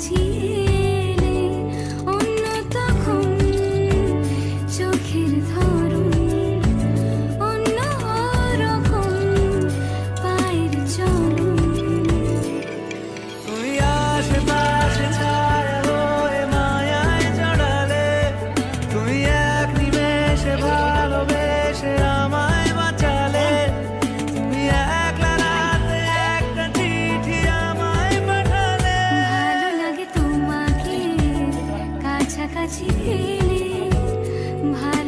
情。কাছে এলে ভাই